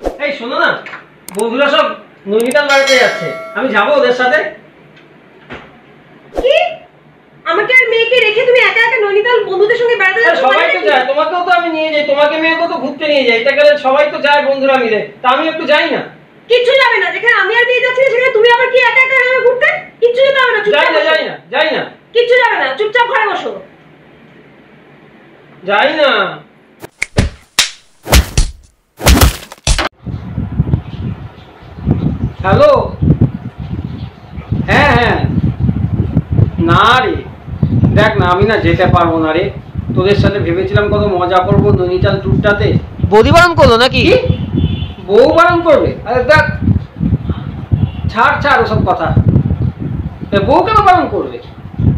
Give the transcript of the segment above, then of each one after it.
এই শোনো না। বন্ধুরা সব নৈনিতাল বাড়িতে যাচ্ছে। আমি যাব ওদের সাথে। কি? আমাকে আর মেয়েকে রেখে তুমি একা একা নৈনিতাল বন্ধুদের সঙ্গে বেড়াতে যাচ্ছ? সবাই মানে তো যায়। তোমাকেও তো আমি নিয়ে যাই। তোমাকে মেয়েকেও তো ঘুরতে নিয়ে যাই। এটা গেলে সবাই তো যায় বন্ধুরা মিলে। তা আমি একটু যাই না। কিচ্ছু যাবে না। যেখানে আমি আর মেয়ে যাচ্ছি সেখানে তুমি আবার কি একা একা যাবে ঘুরতে? কিচ্ছু যেতে না যাই না যাই না যাই না। কিচ্ছু যাবে না চুপচাপ ঘরে বসো। যাই না। হ্যালো? হ্যাঁ হ্যাঁ। না রে দেখ না আমি না যেতে পারব না রে। তোদের সাথে ভেবেছিলাম কত মজা করব নৈনিতাল ট্যুরটাতে বৌদি বারণ করল নাকি? বউ বারণ করবে? আরে দেখ ছাড় ছাড় ওসব কথা। বউ কেন বারণ করবে?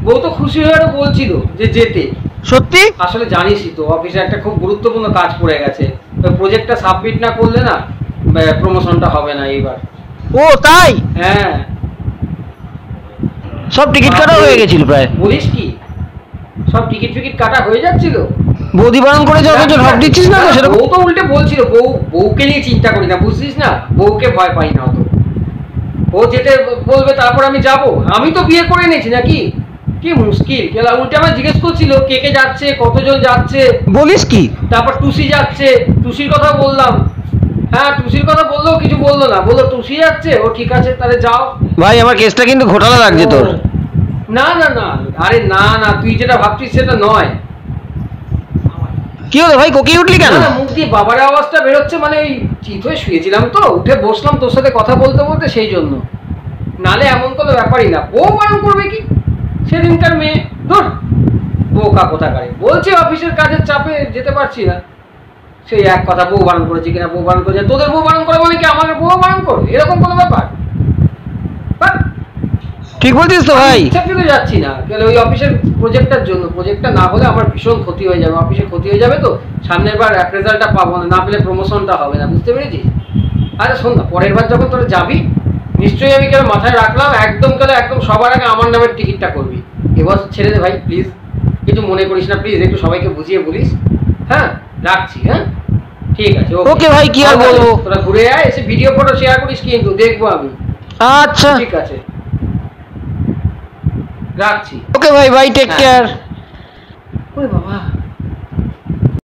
বউ তো খুশি হয়ে আরও বলছিল যে যেতে। সত্যি? আসলে জানিসই তো অফিসে একটা খুব গুরুত্বপূর্ণ কাজ পড়ে গেছে। প্রজেক্টটা সাবমিট না করলে না প্রমোশনটা হবে না এইবার। ও তাই? হ্যাঁ। সব টিকিট কাটা হয়ে গেছিল প্রায়। বলিস কি? সব টিকিট ফিকিট কাটা হয়ে যাচ্ছিল? বৌদি বারণ ঢপ দিচ্ছিস না তো সেরকম? বউ তো উল্টে বলছিল বউ বউকে নিয়ে চিন্তা করি না বুঝছিস না? বউকে ভয় পাই না অত। ও যেতে বলবে তারপর আমি যাব। আমি তো বিয়ে করে নিয়েছি নাকি? কি মুশকিল। কেলা উল্টে আমার জিজ্ঞেস করছিল কে কে যাচ্ছে কতজন যাচ্ছে। বলিস কি? তারপর টুসি যাচ্ছে টুসির কথা বললাম। হ্যাঁ টুসির কথা বললেও কিছু বলল না। বলল টুসি যাচ্ছে ও ঠিক আছে তাহলে যাও। ভাই আমার কেসটা কিন্তু ঘোটালা লাগছে তোর। না না না আরে না না তুই যেটা ভাবছিস সেটা নয়। কি হলো ভাই কোকিয়ে উঠলি কেন? না, মুখ দিয়ে বাবার আওয়াজটা বেরোচ্ছে মানে ওই চিত হয়ে শুয়েছিলাম তো উঠে বসলাম তোর সাথে কথা বলতে বলতে সেই জন্য। নালে এমন কোনো ব্যাপারই না। বউ বারণ করবে কি? সেদিনকার মেয়ে ধর বোকা কোথাকারে। বলছে অফিসের কাজের চাপে যেতে পারছি না। সেই এক কথা বউ বারণ করেছি কিনা বউ বারণ করেছে তোদের বউ বারণ করে মানে কি? আমার বউ বারণ করবে? এরকম কোনো ব্যাপার? ঠিক বলছিস তো ভাই। ইচ্ছাকৃত যাচ্ছি না। কেন ওই অফিসের প্রজেক্টটার জন্য প্রজেক্টটা না হলে আমার ভীষণ ক্ষতি হয়ে যাবে। অফিসে ক্ষতি হয়ে যাবে তো সামনের বার রেজাল্টটা পাবো না না পেলে প্রমোশনটা হবে না বুঝতে পেরেছিস? আরে শোন না পরের বার যখন তোরা যাবি নিশ্চয়ই আমি কেন মাথায় রাখলাম একদম কেন একদম সবার আগে আমার নামের টিকিটটা করবি। এবার ছেড়ে দে ভাই প্লিজ কিছু মনে করিস না প্লিজ একটু সবাইকে বুঝিয়ে বলিস। হ্যাঁ রাখছি হ্যাঁ? ঠিক আছে Okay ভাই, কি আর ভালো বলব? থাকিস। তোরা ঘুরে আয় এসে ভিডিও ফটো শেয়ার করিস কিন্তু দেখব আমি আচ্ছা ঠিক আছে রাখছি ওকে ভাই বাই টেক হ্যাঁ। কেয়ার ওরে বাবা